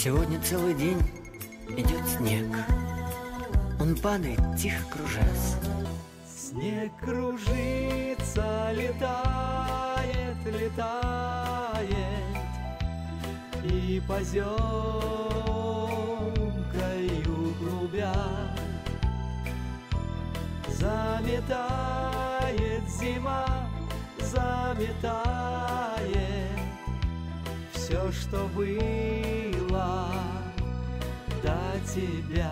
Сегодня целый день идет снег. Он падает, тихо кружась. Снег кружится, летает, летает И поземкою клубя Заметает зима, заметает Все, что было тебя